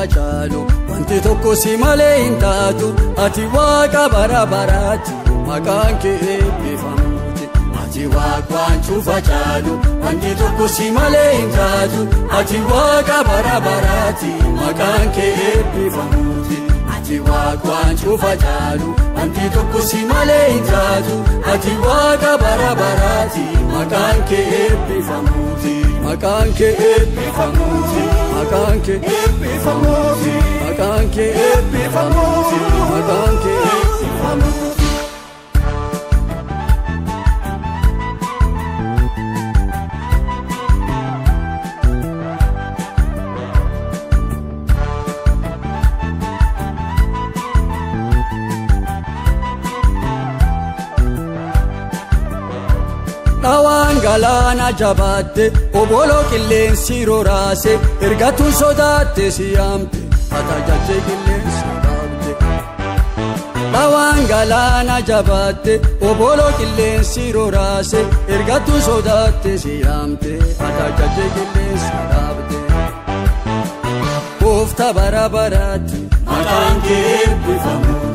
cufa caalu wanti tokko si malee hin taatu. Ati waaqa bara baraati maqaan kee eebbifamuuti. Ati waaqaan cufa caalu wanti tokko si malee hin taatu. Ati waaqa bara baraati maqaan kee eebbifamuuti. Ati waaqaan cufa caalu wanti tokko si malee hin taatu. Ati waaqa bara baraati maqaan kee eebbifamuuti. Maqaan kee eebbifamuuti maqaan kee eebbifamuuti maqaan kee eebbifamuuti maqaan kee eebbifamuuti. Galaana jabaatte oboloo qilleensi roraase ergatuun sodaatte si yaamte atajajje qilleensi dhaabde. dhawaan galaana jabaatte oboloo qilleensi roraase ergatuun sodaatte si yaamte atajajje qilleensi dhaabde. Goofta bara baraati Maqaan kee eebbifamuuti.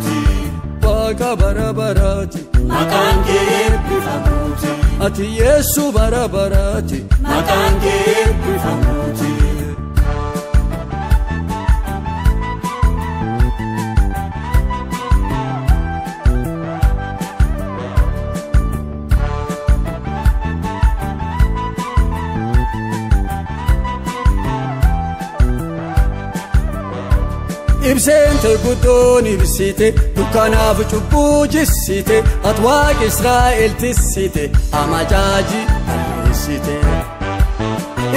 Waaqa bara baraati Maqaan kee eebbifamuuti. ati yeessu bara baraati. Maqaan kee eebbifamuuti. Ibseente guddoon ibsite dukkanaaf cubbuu jissite ati waaqa Israa'el tissite amajaaji balleessite.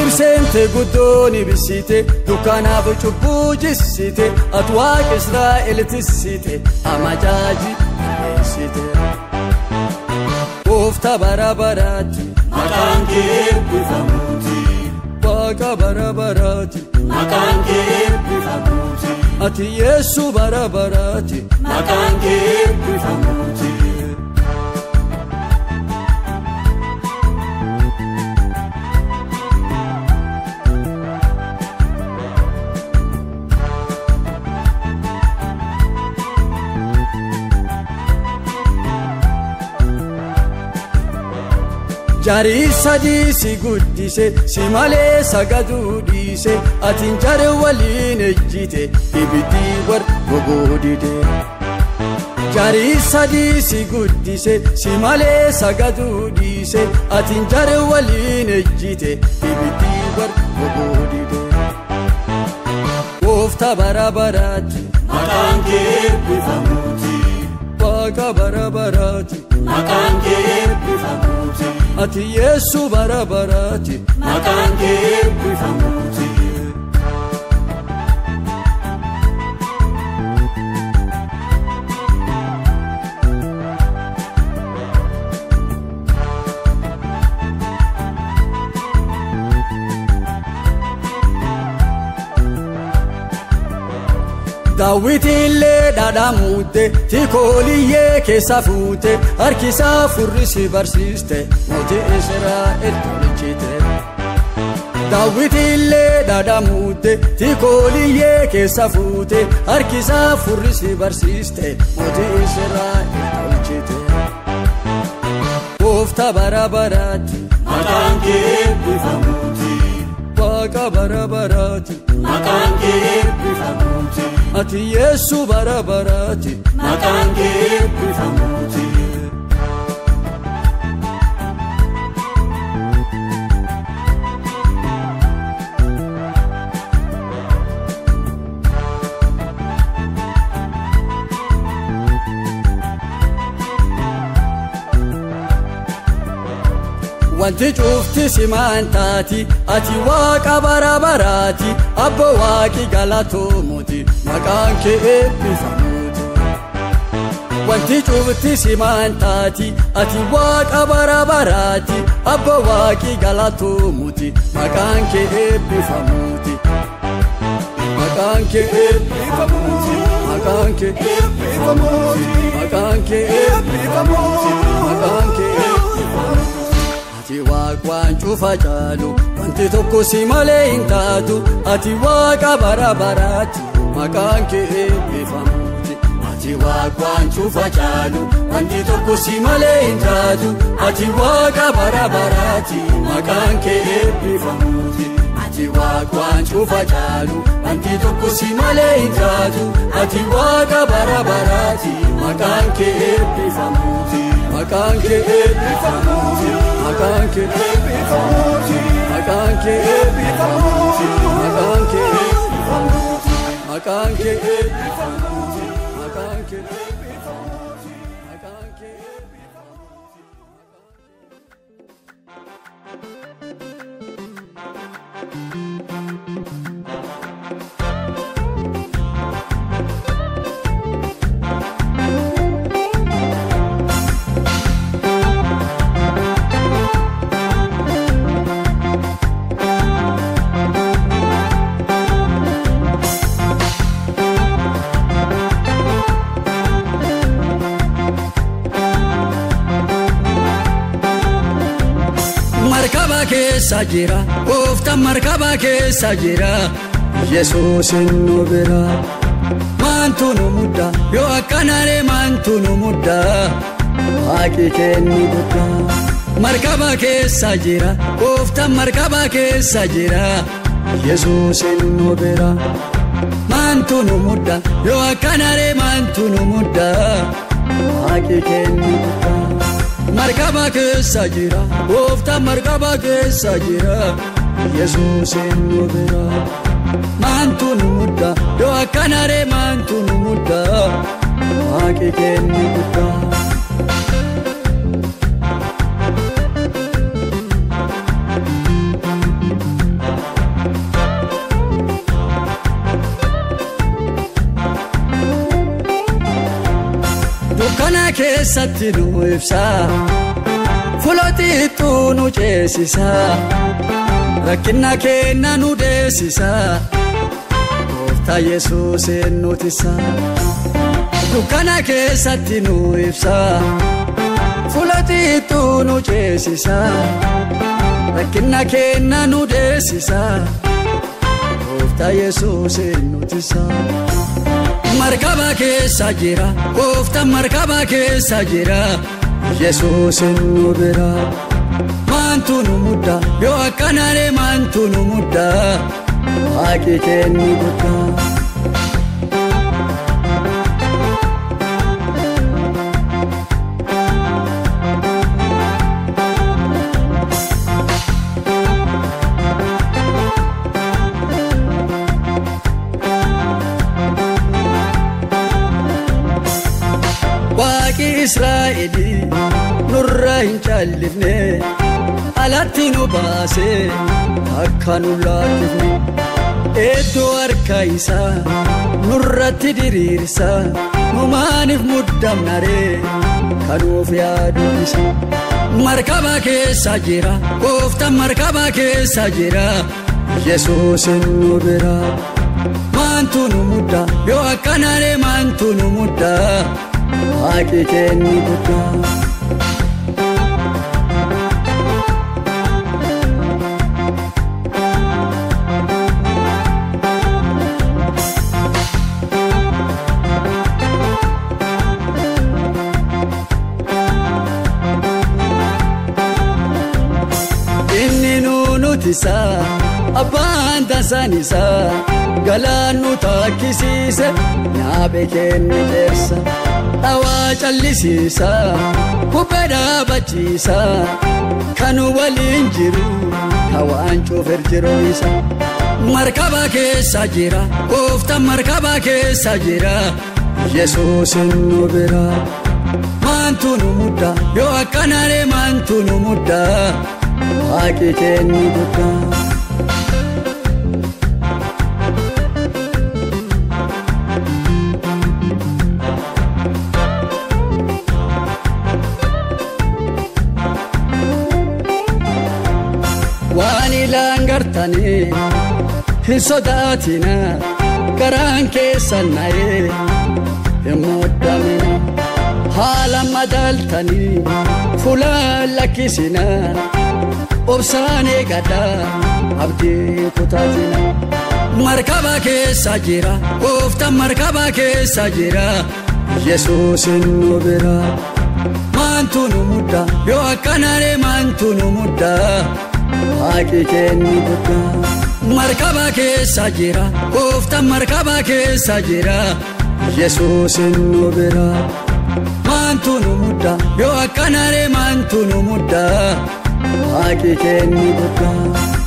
Ibseente guddoon ibsite dukkanaaf cubbuu jissite ati waaqa Israa'el tissite amajaaji balleessite. Goofta bara baraati Maqaan kee eebbifamuuti. waaqa bara baraati Maqaan kee eebbifamuuti. ati yeessu bara baraati. Maqaan kee eebbifamuuti. Jarii sadii si guddise si malee sagaduu dhiise atiin jare waliin ejjite ibiddi war gogoodide. Jarii sadii si guddise si malee sagaduu dhiise atiin jare waliin ejjite ibiddi war gogoodide. Goofta bara baraati Maqaan kee eebbifamuuti. waaqa bara baraati Maqaan kee eebbifamuuti. ati yeessu bara baraati. Maqaan kee eebbifamuuti. Daawwitillee dhadhamuute tikooliyyee keessa fuute harkisaa furrisi barsiiste mootii Israa'el tolchite. Daawwitillee dhadhamuute tikooliyyee keessa fuute harkisaa furrisi barsiiste mootii Israa'el tolchite. Goofta bara baraati Maqaan kee eebbifamuuti. waaqa bara baraati Maqaan kee eebbifamuuti. Ati yeessu bara baraati. Maqaan kee eebbifamuuti. Wanti cufti simaan taati ati waaqa bara baraati abbo waaqi galatoomuti maqaan kee eebbifamuuti. Wanti cufti simaan taati ati waaqa bara baraati abbo waaqi galatoomuti maqaan kee eebbifamuuti. Maqaan kee eebbifamuuti. Maqaan kee eebbifamuuti. Maqaan kee eebbifamuuti. Maqaan kee eebbifamuuti. Ati waaqa waan cufa caalu wanti tokko si malee hin taatu ati waaqa bara baraati maqaan kee eebbifamuuti ati waaqa waan cufa caalu wanti tokko si malee hin taatu ati waaqa bara baraati maqaan kee eebbifamuuti ati waaqa waan cufa caalu wanti tokko si malee hin taatu ati waaqa bara baraati maqaan kee I can't get it if I move you. I can't get it if I move you. I can't get it if I move you. I can't get it if I move you. I can't get it if I move you. Keessa jira. Gooftaan markaba keessa jira. Yesuus nu bira. Maantu nu mudda. Yoo akkanaree maantu nu mudda. Waaqi kenni guddaa markaba keessa jira. Gooftaan markaba keessa jira. Yesuus nu bira. Maantu nu mudda. Yoo akkanaree maantu nu mudda. Waaqi kenni guddaa. Markaba keessa jira gooftaan markaba keessa jira yesuus nu bira maantu nu mudda yoo akkanaree maantu nu mudda waaqi kenni guddaa. Keessatti nu ibsa fulootittuu nu ceesisa rakkina keenna nu deessisa gooftaa yesuus nutisa dukkana keessatti nu ibsa fulootittuu nu ceesisa rakkina keenna nu deessisa gooftaa yesuus nutisa. Markaba keessa jira gooftaan markaba keessa jira yesuus nu bira maantu nu mudda yoo akkanaree maantu nu mudda waaqi kenni guddaa. Waaqi israa'elii nurra hin callifne alatti nu baase akka nu laakkifne eddoo harka isaa nurratti diriirsa nu maaniif muddamnaree kanuuf yaadu isa markaba keessa jira gooftaan markaba keessa jira yesuus nu bira. Maantu nu mudda yoo akkanaree maantu nu mudda haati kee ni guddaa. isaa. Taasaan isaa galaan nu taakkisiise nyaaphe kenne keessa dhawaa callisiisa bubbee dhaabachiisa kan waliin jiru hawaan cuufir jiruu isa markaba keessa jira gooftaan markaba keessa jira yesuus nu bira maantu nu mudda yoo akkanaree maantu nu mudda waaqi kenni guddaa. Ilaan gartanii hin sodaatina garaan keessan na'ee hin muddamina haala madaaltanii fuulaan lakkisinaa obsaan eegadhaa abdii kutaatina. Markaba keessa jira gooftaan markaba keessa jira yesuus nu bira. Maantu nu mudda yoo akkanaree maantu nu mudda haaqi kenni guddaa. Markaba keessa jira gooftaan markaba keessa jira yesuus nu bira. Maantu nu mudda yoo akkanaree maantu nu mudda haaqi kenni guddaa.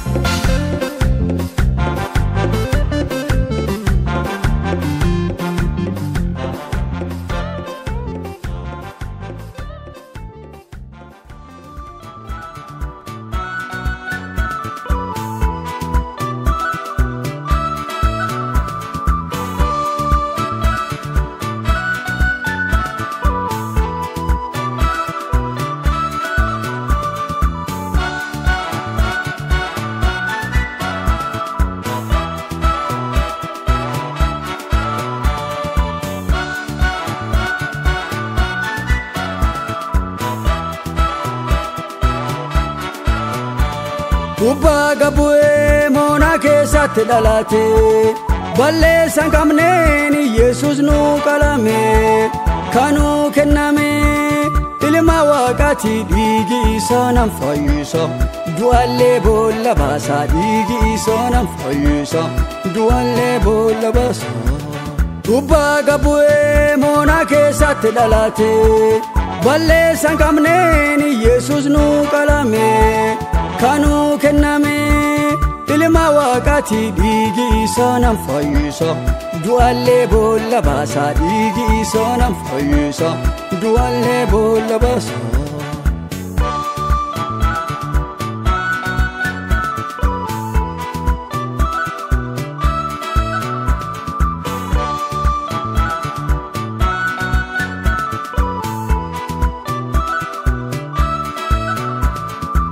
Keessatti dhalate balleessan qabneen Yesuus nu qalame kanuu kenname ilma waaqaati dhiigi isaa nan fayyisa du'allee boolla baasa dhiigi isaa nan fayyisa du'allee boolla baasa. Gubbaa gabu'ee moonaa keessatti dhalate balleessan qabneen Yesuus nu qalame. kanuu kenname ilma waaqaati dhiigi isaa nan fayyisa du'allee boolla baasa dhiigi isaa nan fayyisa du'allee boolla baasa.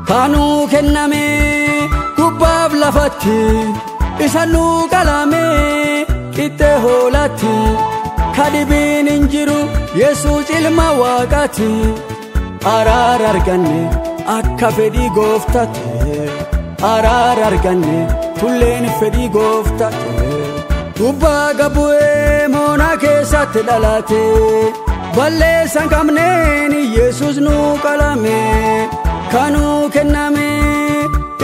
kanuu kenname gubbaaf lafatti isa nu qalame qixxee hoolatti kadhibiin hin jiru yesuus ilma waaqaati araara arganne akka fedhii gooftate araara arganne tulleen fedhii gooftate gubbaa gabu'ee moonaa keessatti dhalate balleessan qabneen yesuus nu qalame. kanuu kenname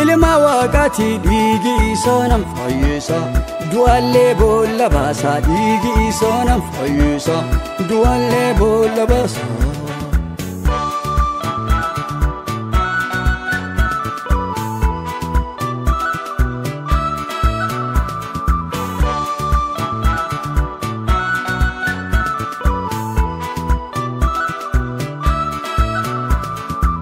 ilma waaqaati dhiigi isaa nan fayyisa du'allee boolla baasa dhiigi isaa nan fayyisa du'allee boolla baasa.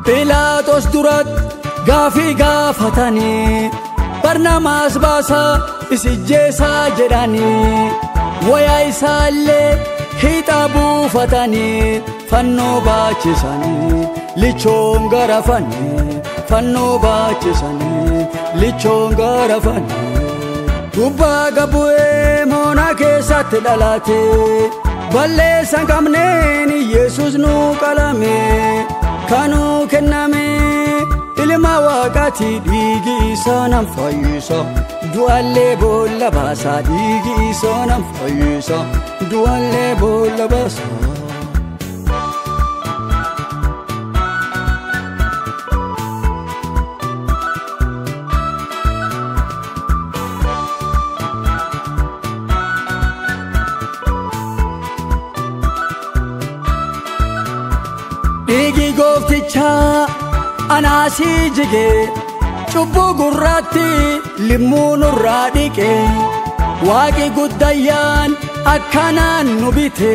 Pilaatos duratti gaafii gaafatanii barnamaas baasaa isijjeessaa jedhanii wayaa isaallee hiixa buufatanii fannoo baachisanii lichoon garafanii fannoo baachisanii lichoon garafanii gubbaa gabu'ee moonaa keessatti dhalate balleessan qabneen yesuus nu qalame. kanuu kenname ilma waaqaati dhiigi isaa nan fayyisa du'allee boolla baasa dhiigi isaa nan fayyisa du'allee boolla baasa. dhiigi gooftichaa anaasii jigee cubbuu gurraatti limmuu nurraa dhiqe waaqi guddayyaan akkanaan nu bite.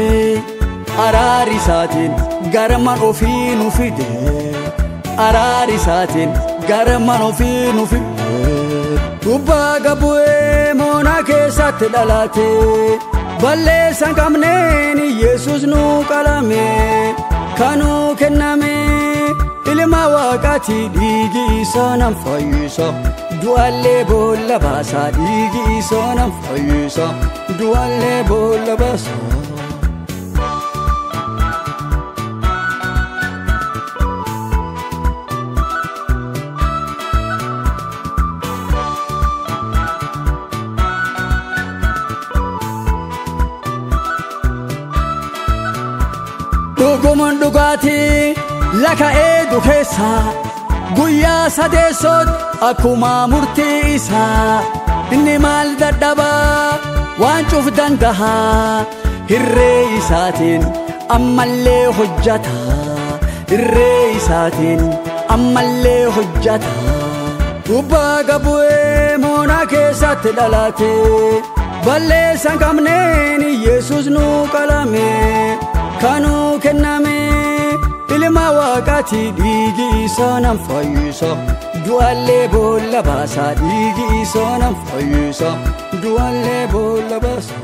Araari isaatiin garman ofii nu fide. Araari isaatiin garman ofii nu fide. Gubbaa gabu'ee moonaa keessatti dhalate balleessan qabneen yesuus nu qalame. kanuu kenname ilma waaqaati dhiigi isoonan fooyyisoo du'allee boolla baasa dhiigi isoonan fooyyisoo du'allee boolla baasa. Dhugumun dhugaatii. Laka'ee dukeessa guyyaa sadeessot akkuma murtii isaa inni maal dadhabaa waan cuuf danda'a hirree isaatiin ammallee hojjata hirree isaatiin ammallee hojjata gubbaa gabu'ee moonaa keessatti dhalate balleessa hin qabneen yesus nuu qalame kanuu kenname ilma waaqaati dhiigi isaa nan fayyisa du'allee boolla baasa dhiigi isaa nan fayyisa du'allee boolla baasa.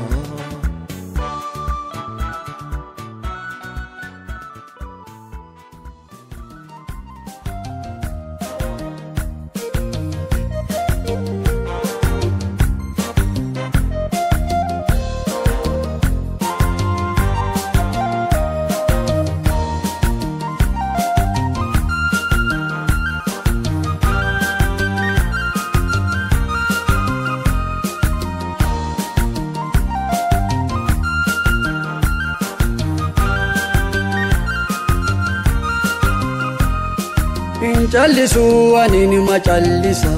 Callisu ani nima callisa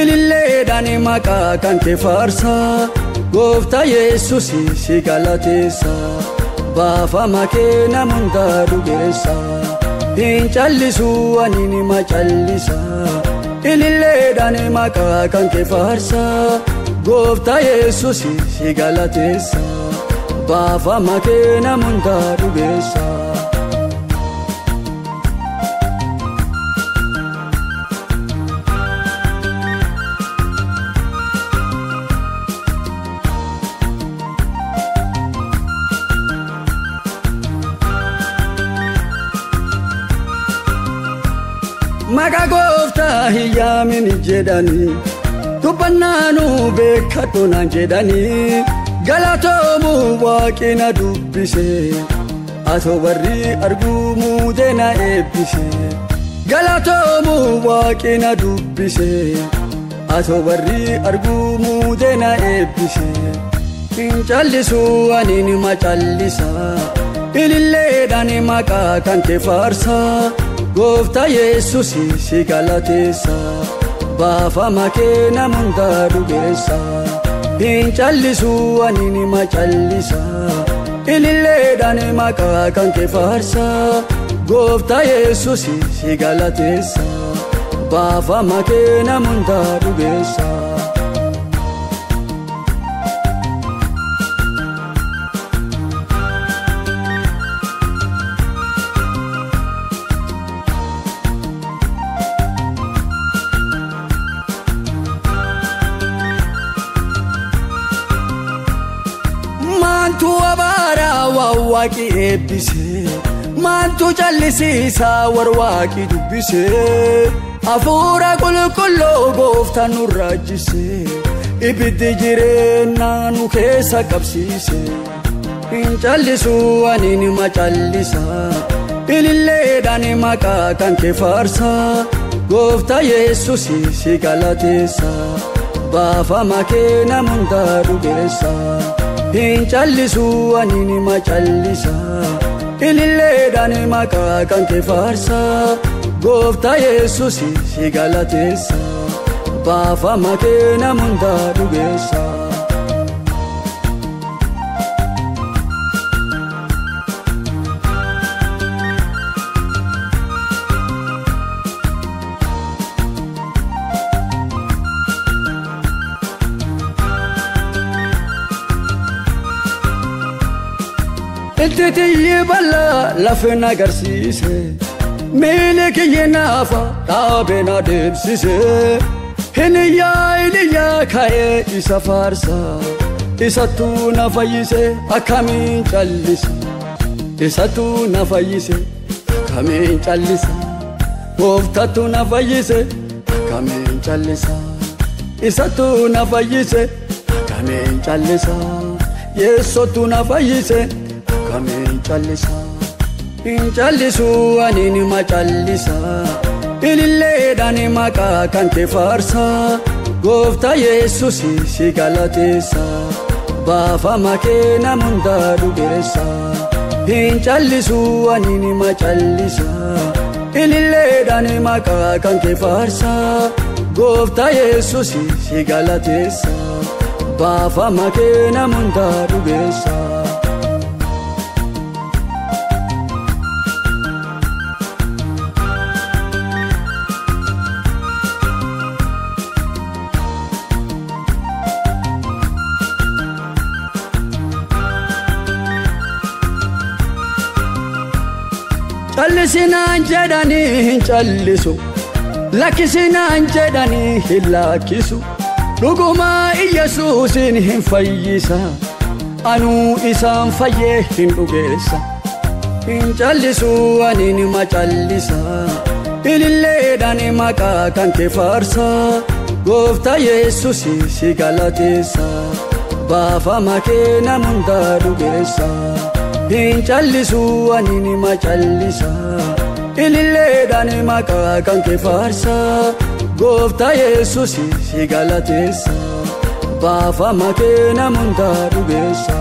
ililleedhaan maqaa kan kee faarsa gooftaa yesus si galateessa baafama kee namundaa dhugeessa hin callisu ani nima callisa ililleedhaan maqaa kan kee faarsa gooftaa yesus si galateessa baafama kee namundaa dhugeessa. Maqaa gooftaa hin yaamin jedhanii dubbannaanuu beekadhu naan jedhanii galatoomu waaqina dubbise atoo warri arguu muudee na eebbise galatoomu waaqina dubbise atoo warri arguu muudee na eebbise hin callisu ani nima callisa ililleedhaan maqaa kan kee faarsa. Gooftaa yesus si galateessa baafama kee namundaa dhugeessa. Hin callisu ani nima callisa ililleedhaan maqaa kan kee faarsa. Gooftaa yesus si galateessa baafama kee namundaa dhugeessa. Waaqi eebbise. Maantu callisiisaa war waaqi dubbise. Hafuura qulqulluu gooftaan nu raajjise ibiddi jireenyaa nu keessa qabsiise. Hin callisu ani nima callisa. Ililleedhaan maqaa kan kee faarsa. Gooftaa yesus si galateessa. Baafama kee namundaa dhugeessa. Hin callisu ani nima callisa ililleedhaan maqaa kan kee faarsa gooftaa yesus si galateessa baafama kee namundaa dhugeessa. Itti xiyyi bal'aa lafin agarsiise miili kiyyi naafa dhaabeen adeemsise hin iyyaa hin iyyaa ka'ee isa faarsa isattuu na fayyise akkamiin callisa isattuu na fayyise akkamiin callisa gooftattuu na fayyise akkamiin callisa isattuu na fayyise akkamiin callisa yeessottuu na fayyise. Callisa hin callisu ani nima callisa ililleedhaan maqaa kan kee faarsa gooftaa yesus si galateessa baafama kee namundaa dhugeessa hin callisu ani nima callisa ililleedhaan maqaa kan kee faarsa gooftaa yesus si galateessa baafama kee namuntaa dhugeessa. Callisinaan jedhanii hin callisu lakkisinaan jedhanii hin lakkisu dhugumaa iyyasuusin hin fayyisa anuu isaan fayyee hin dhugeessa hin callisu ani nima callisa ililleedhaan maqaa kan kee faarsa gooftaa yesus si galateessa baafama kee namuntaa dhugeessa. Hin callisu ani nima callisa ililleedhaan maqaa kan kee faarsa gooftaa yesus si galateessa baafama kee namuntaa dhugeessa.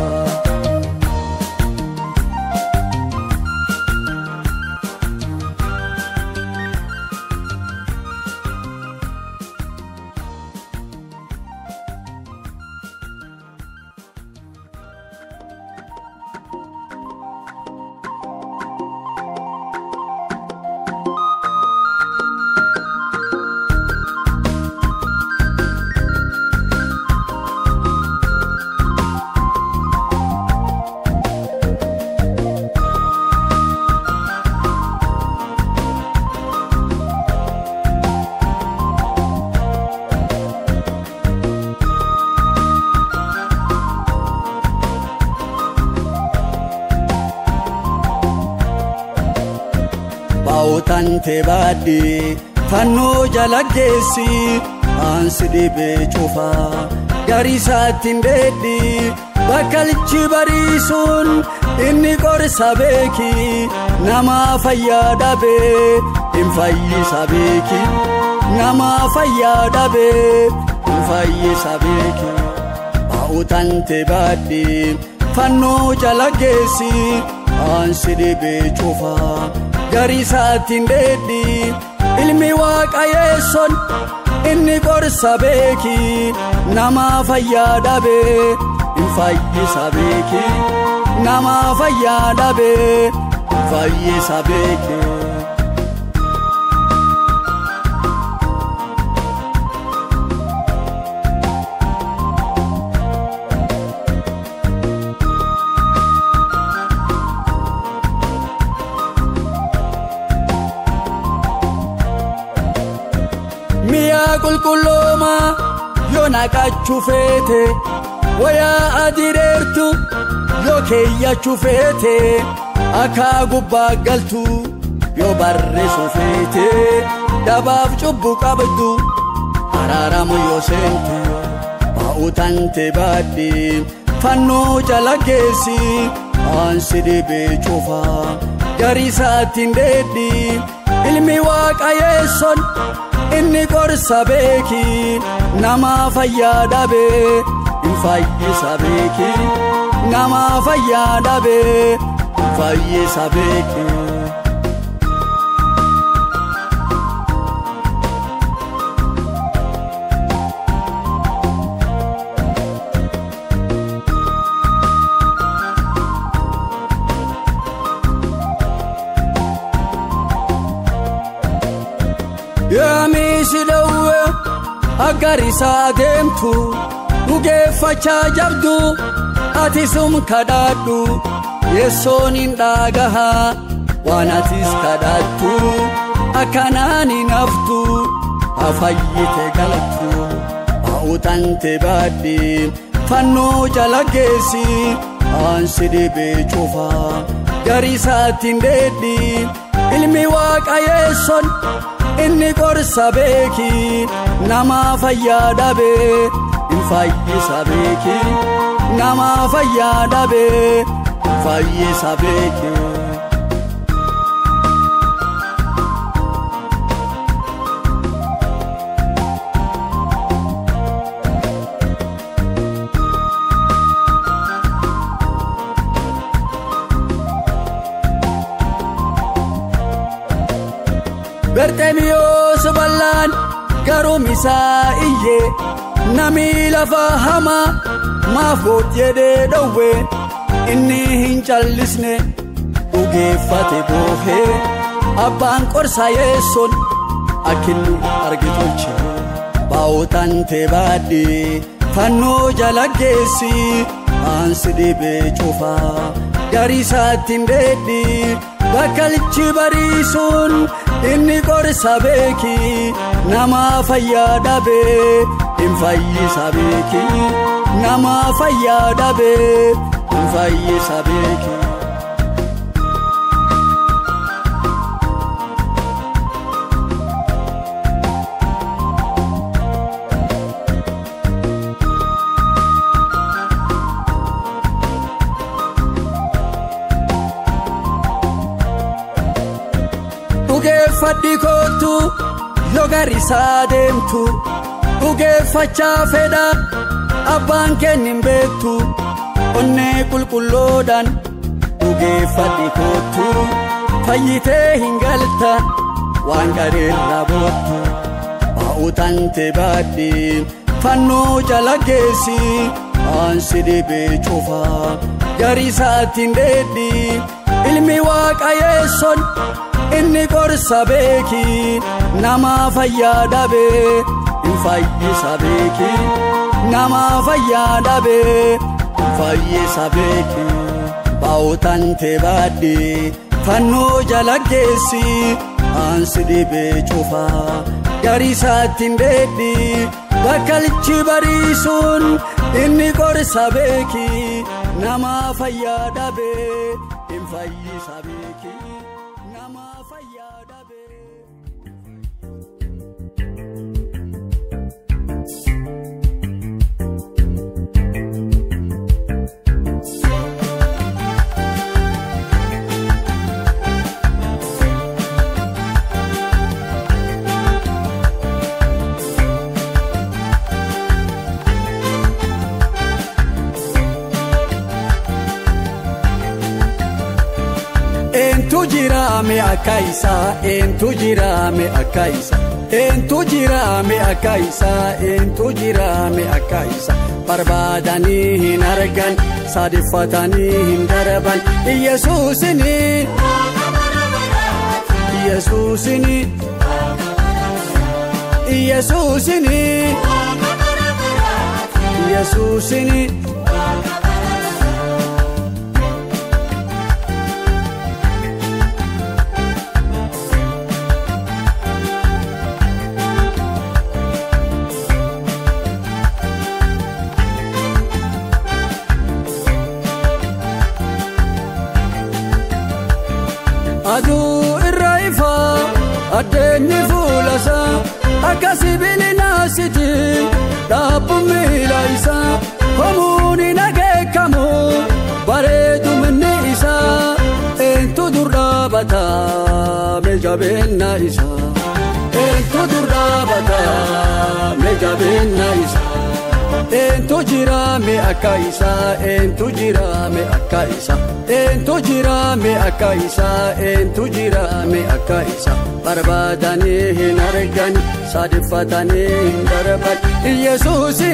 Baawutante baadhi. Fannoo jala geessi aansi dhibee cufaa gariisaattiin dheedhi bakkalchi bariisuun inni qorsa beeki. Nama fayyaa dhabee hin fayyisa beeki. Nama fayyaa dhabee hin fayyisa beeki. Baawutante baadhi fannoo jala geessi aansi dhibee cufaa. Gariisaattiin dheedhi ilmi waaqayyeesson inni qorsa beeki nama fayyaa dhabee hin fayyisa beeki nama fayyaa dhabee hin fayyisa beeki. Mi'a qulqullooma yoo naqachuu feete wayaa adireertu yoo keeyyachuu feete akka gubbaa galtu yoo barreessu feete dabaaf cubbu qabdu araaramu yoo seente baa'utante baadhi fannoo jala geessi aansi dhibee cufaa gariisaattiin dheedhi ilmi waaqayyeesson inni qorsa beeki nama fayyaa dhabee hin fayyisa beeki nama fayyaa dhabee hin fayyisa beeki. Aggarisaa deemtu dhugeeffachaa jabdu ati sum kadhaadhu yeessoon hin dhaagaha waan atis kadhattu akkanaan hin haftu hafayyite galattu baa'utante baadhi fannoo jala geessi aansi dhibee cufaa gariisaattiin dheedhi ilmi waaqayyeesson inni qorsa beeki nama fayyaa dhabee hin fayyisa beeki nama fayyaa dhabee hin fayyisa beeki. Garum isaa iyyee nami lafa hamaa maaf goot jedhee dhowwe inni hin callisne dhugeeffate boohee abbaan qorsa yeesson akkinni argitolche baa'otan tee baaddee fannoo jala geessi aansi dhibee cufaa gariisaatti hin deedhi bakkalchi bariisuun inni qorsa beeki nama fayyaa dhabee hin fayyisa beeki nama fayyaa dhabee hin fayyisa beeki. Dhugeeffadhi kootu yoo garisaa deemtu dhugeeffachaa fedha abbaan kennin beektu onnee qulqulloodhaan dhugeeffadhi kootu fayyitee hin galta waan gareerraa boottu baa'uutan tee baadhi fannoo jala geessi aansi dhibee cufaa gariisaatti hin deedhi ilmi waaqayyeesson inni qorsa beeki nama fayyaa dhabee hin fayyisa beeki nama fayyaa dhabee hin fayyisa beeki baa'uutan tee baadhi fannoo jala geessi aansi dhibee cufaa gariisaatti hin deedhi bakkalchi bariisuun inni qorsa beeki nama fayyaa dhabee hin fayyisa beeki. Eentu jiraame akka isaa eentu jiraame akka isaa eentu jiraame akka isaa eentu jiraame akka isaa barbaadanii hin argan saadeffatanii hin darban Iyesuusini Iyesuusini Iyesuusini Iyesuusini. Meejabeenna isaa eentu dur dhaabata meejabeenna isaa. Eentu jiraame akka isaa eentu jiraame akka isaa eentu jiraame akka isaa eentu jiraame akka isaa barbaadanii hin argan saadeffatanii hin darban Iyesuusini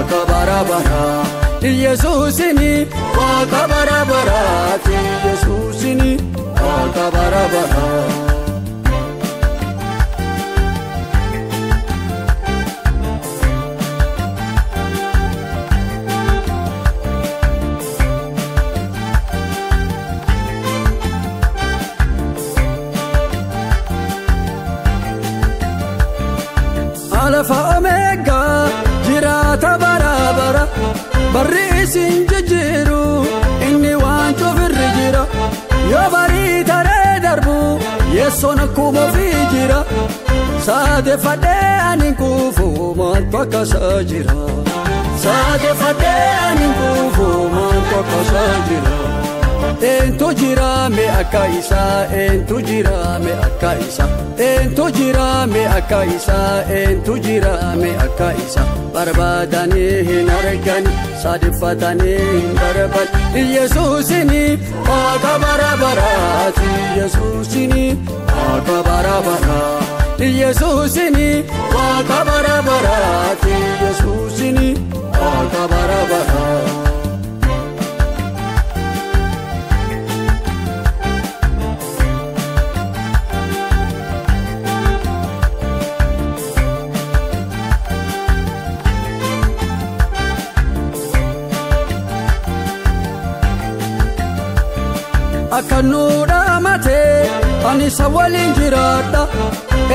waaqa bara baraa Iyesuusini waaqa bara baraati Iyesuusini waaqa bara baraa. Alfa Omeegaa barri isin jijjiiru inni waan cufirri jira. Yoo barii taree darbu yeessoon akkuma ofii jira. Saateeffadhee ani kuufu maaltu akkasaa jira? Saateeffadhee ani kuufu maaltu akkasaa jira. Eentu jiraame akka isaa eentu jiraame akka isaa eentu jiraame akka isaa eentu jiraame akka isaa barbaadanii hin argan saadeffatanii hin darban Yesuusini waaqa bara baraati Yesuusini waaqa bara baraa Yesuusini waaqa bara baraati Yesuusini waaqa bara baraa. Akka nu dhaamatee ani isa waliin jiraadha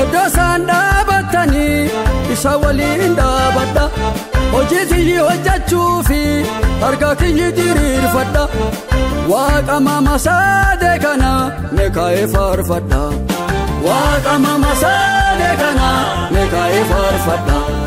iddoo isaan dhaabatanii isa waliin dhaabadha hojii tiyyi hojjechuu fi harka tiyyi diriirfadha waaqa mama saade kana ne kaa'ee faarfadha waaqa mama saade kana ne kaa'ee faarfadha.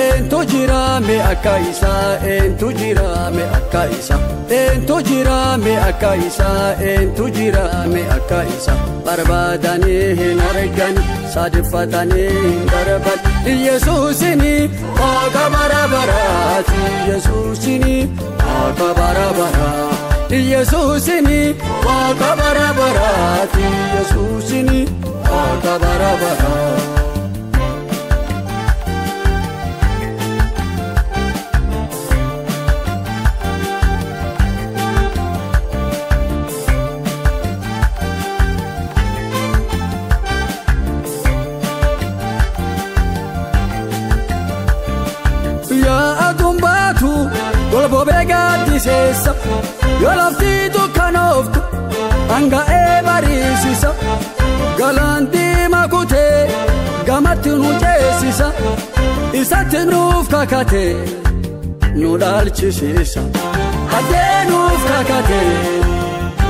Eentu jiraame akka isaa eentu jiraame akka isaa eentu jiraame akka isaa eentu jiraame akka isaa barbaadanii hin argan saadeffatanii hin darban. Yesuusini waaqa bara baraati Yesuusini waaqa bara baraa Yesuusini waaqa bara baraati Yesuusini waaqa bara gaaddiseessa yoo lafti dukkanooftu hanga'ee bariisisa galaan diima kutee gamatti nu ceesisa isatti nuuf kakate nu dhaalchisiisa haddee nuuf kakate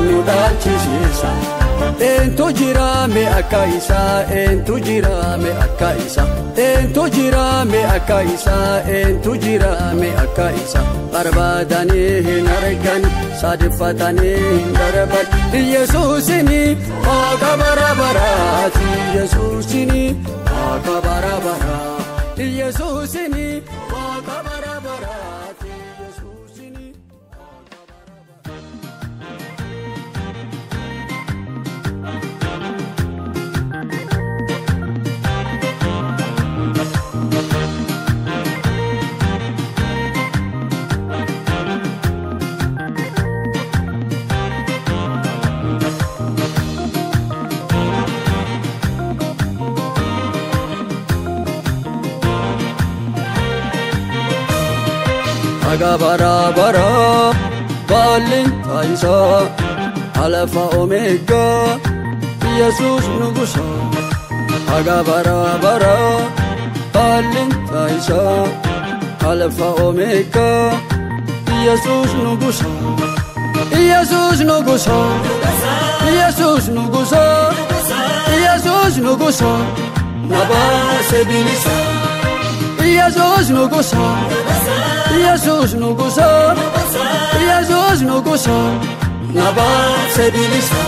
nu dhaalchisiisa. Eentu jiraame akka isaa eentu jiraame akka isaa eentu jiraame akka isaa eentu jiraame akka isaa barbaadanii hin argan saadeffatanii hin darban Yesuusini waaqa bara baraati Yesuusini waaqa bara baraa Yesuusini Haga bara bara baalin taayisaa alafa omeegaa Yesuus nugusa. Haga bara bara baalin taayisaa alafa omeegaa Yesuus nugusa. Yesuus nugusa. Yesuus nugusa. Yesuus nugusa. Nabaase bilisa. Yesuus nugusa. Yesuus nugusa. Yesuus nugusa. Nabaase bilisa.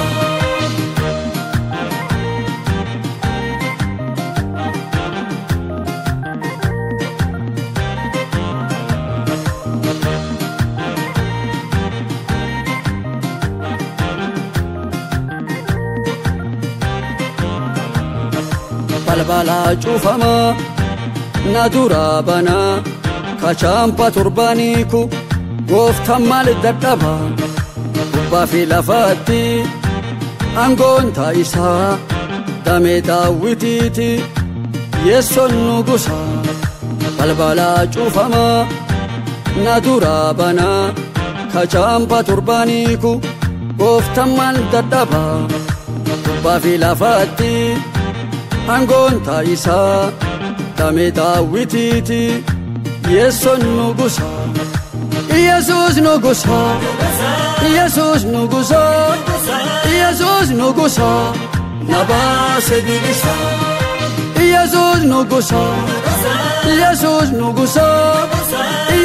balbala cufamaa na duraa banaa kachaampa torbaaniiku gooftaan maal dadhaba gubbaa fi lafaatti aangoon taa'isaa damee daawwitiiti yeessoon nugusa balbala cufamaa na duraa banaa kachaampa torbaaniiku gooftaan maal dadhaba gubbaa fi lafaatti. aangoon taa'isaa damee daawwitiiti yeessoon nugusa yesuus nugusa yesuus nugusa yesuus nugusa nabaase bilisa yesuus nugusa yesuus nugusa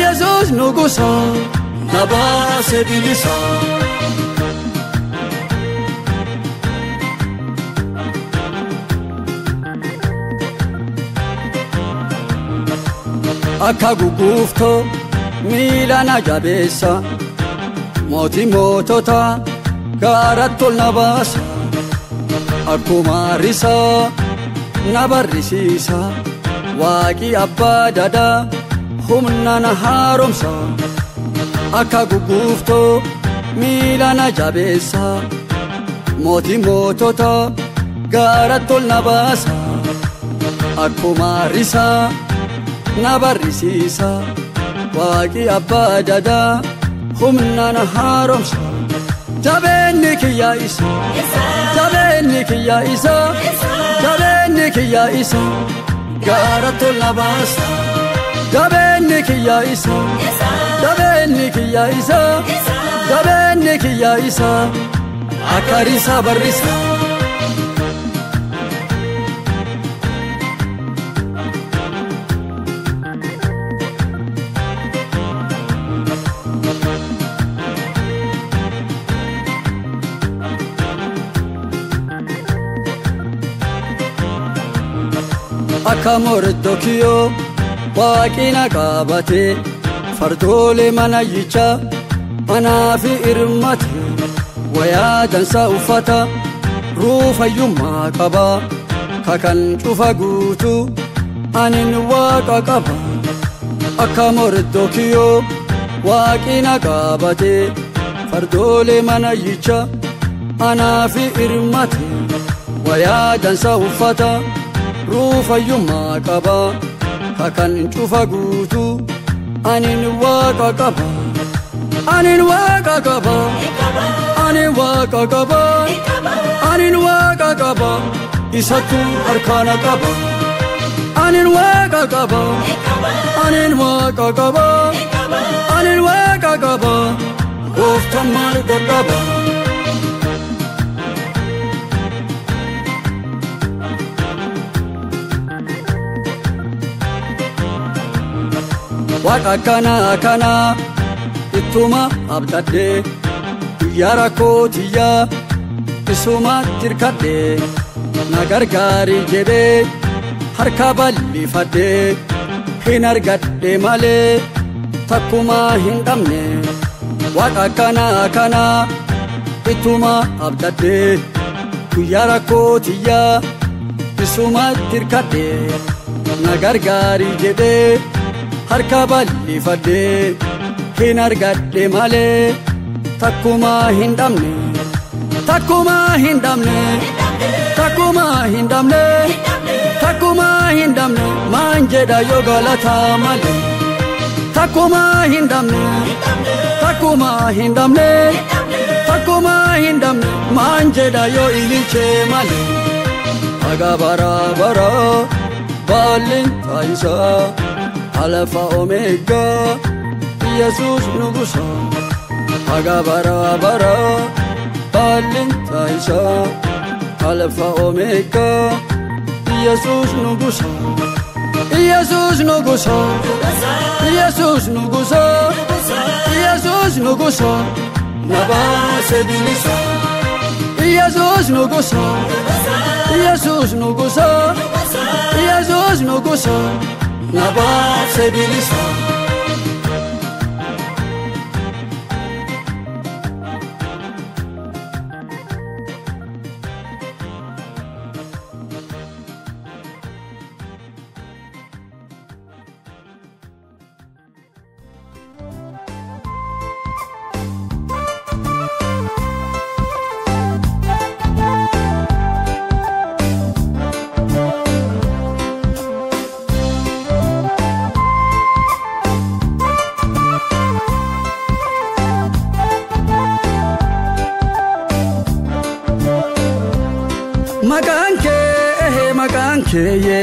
yesuus nugusa nabaase bilisa. Akka gugguuftoo miila na jabeessa mootii mootota gaaratti ol na baasa akkuma risaa na barrisiisa waaqi abbaa dadaa humna na haaromsa akka gugguuftoo miila na jabeessa mootii mootota gaaratti ol na baasa akkuma risaa na barrisiisa waaqi abbaa dadaa humna na haaromsa jabeenni kiyya isa jabeenni kiyya isa jabeenni kiyya isa gaaratti ol na baasa jabeenni kiyya isa jabeenni kiyya isa jabeenni kiyya isa akka risaa barrisa. Akka mordokiyoo waaqina qaabate fardoolee mana yicha manaa fi irmate wayaa dansaa uffata ruufayyummaa qaba kakan cufa guutu anin waaqa qaba. Akka mordokiyoo waaqina qaabate fardoolee mana yicha manaa fi irmate wayaa dansaa uffata ruufayyummaa qaba kakan cufa guutu anin waaqa qaba anin waaqa qaba anin waaqa qaba anin waaqa qaba isattu harkaana qaba anin waaqa qaba anin waaqa qaba anin waaqa qaba gooftaan maal dadhaba. Waaqa akkana kana ittuma abdadhe guyyaa rakkootiyyaa isumatti hirkadhe na gargaari jedhee harka bal'ifadhe hin argadhe malee takkumaa hin dhabne waaqa akkana kana ittuma abdadhe guyyaa rakkootiyyaa isumatti hirkadhe na gargaari jedhee harka bal'ifadhee hin argadhe malee takkumaa hin dhabne. Takkumaa hin dhabne. Takkumaa hin dhabne. Takkumaa hin dhabne. Maan jedha yoo galataa malee. Takkumaa hin dhabne. Takkumaa hin dhabne. Takkumaa hin dhabne. Maan jedha yoo ililchee malee. Haga bara bara baalleen taayisaa. Alfa omega yesus nugusa haga bara bara balinta isa alfa omega yesus nugusa yesus nugusa yesus nugusa yesus nugusa nabase bilisa yesus nugusa yesus nugusa yesus nugusa nabase bilisa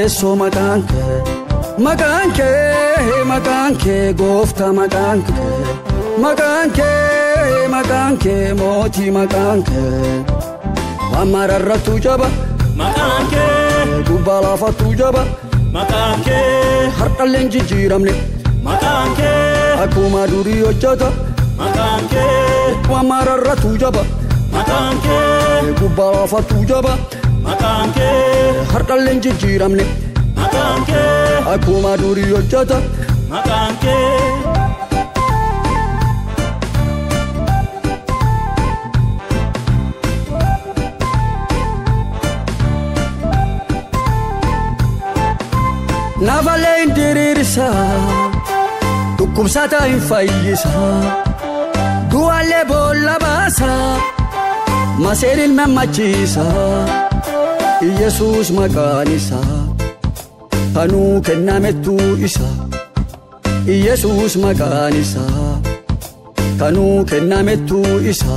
kee yeessoo maqaan kee maqaan kee maqaan kee gooftaa maqaan kee maqaan kee maqaan kee mootii maqaan kee waan mararrattu jaba Maqaan kee, gubbaa laafattu jaba maqaan kee, hardhalleen jijjiiramne maqaan kee, akkuma durii hojjeta maqaan kee, waan mararrattu jaba maqaan kee, gubbaa laafattu jaba. Maqaan kee, hardhalleen jijjiiramne maqaan kee akkuma durii hojjeta maqaan kee. Nafallee hin diriirisa dhukkubsataa hin fayyisa du'allee boolla baasa maseeriin mammachiisa Iyesuus maqaan isaa. Kanuu kennamettuu isa. Iyesuus maqaan isaa kanuu kennamettuu isa.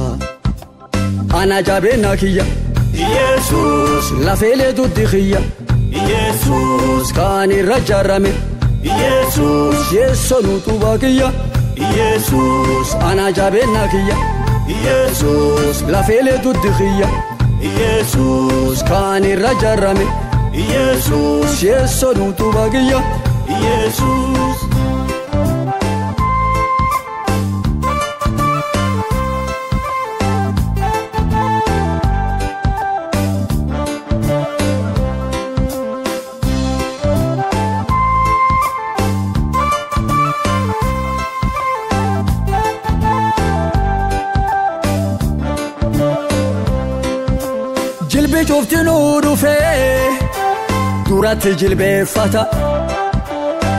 Ana jabeenya kiyya Yesuus lafeelee duddi kiyya Yesuus kaan irra jaarame Yesuus yeessoo nutuba kiyya Yesuus ana jabeenya kiyya Yesuus lafeelee duddi kiyya Yesuus kaan irra jaarame Yesuus yeessoo nutuba kiyya Yesuus jilbi cufti nuu dhufee duratti jilbeeffata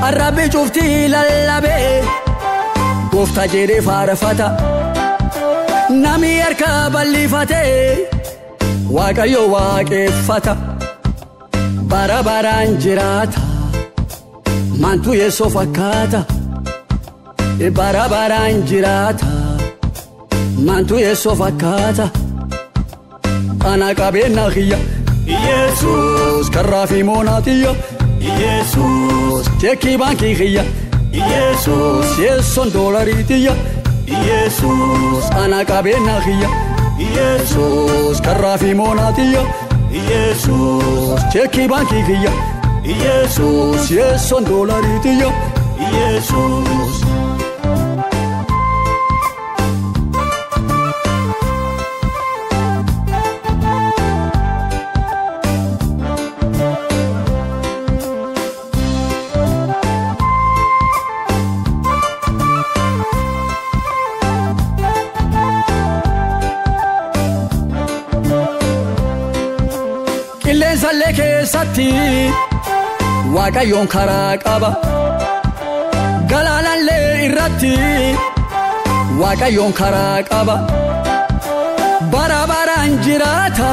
arrabbi cufti lallabee gooftaa jedhee faarfata nami harka bal'ifatee waaqayyo waaqeffata bara baraan jiraata maantu yeessoo fakkaata bara baraan jiraata maantu yeessoo fakkaata. ana qabeenya kiyya Yesuus karraa fi moonaatiyya Yesuus cheekii baankii kiyya Yesuus yeessoon doolariitiyya Yesuus ana qabeenya kiyya Yesuus karraa fi moonaatiyya Yesuus cheekii baankii kiyya Yesuus keessatti waaqayyoon karaa qaba galaanallee irratti waaqayyoon karaa qaba bara baraan jiraata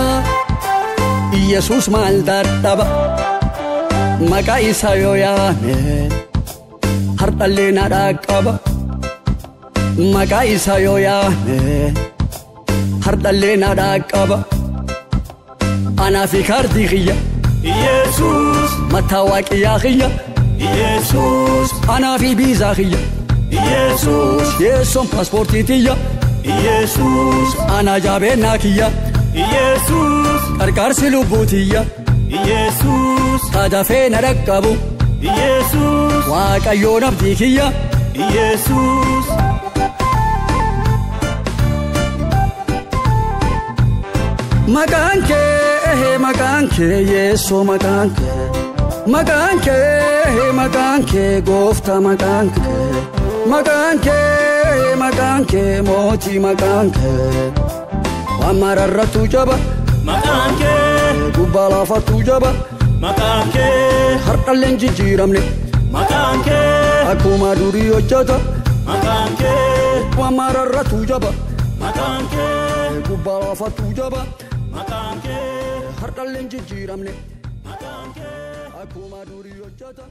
Iyesuus maal dadhaba maqaa isaa yoo yaame hardhallee na dhaqqaba maqaa isaa yoo yaame hardhallee na dhaqqaba anaa fi kaardii kiyya Yesuus mattaawaqiyyaa kiyya Yesuus anaa fi biizaa kiyya Yesuus yeessoon paaspoortiitiyya Yesuus anaa jabeennaa kiyya Yesuus qarqaarsi lubbuutiyya Yesuus tajaafee na dhaqqabu Yesuus waaqayyoon abdii kiyya Yesuus maqaan kee yeessoo maqaan kee maqaan kee maqaan kee gooftaa maqaan kee maqaan kee maqaan kee mootii maqaan kee waan mararrattuu jaba. Maqaan kee gubbaa laafattuu jaba. Maqaan kee har'alleen jijjiiramne Maqaan kee akkuma durii hojjeta Maqaan kee waan mararrattuu jaba. Maqaan kee gubbaa laafattuu jaba. Maqaan kee har'alleen jijjiiramne Maqaan kee akkuma durii hojjeta.